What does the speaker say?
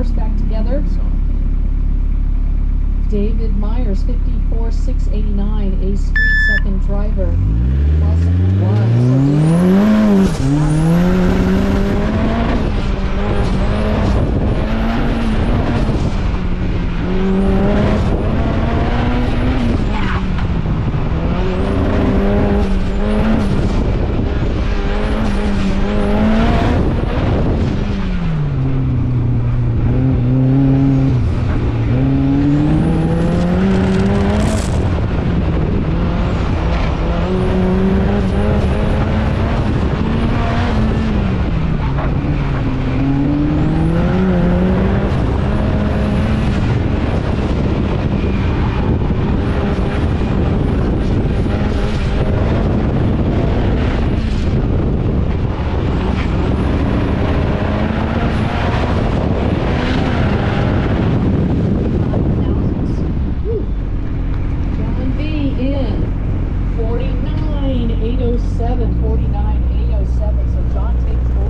horse back together. David Myers, 54, 689, A Street, second driver. So David 807, 49, 807. So John takes over.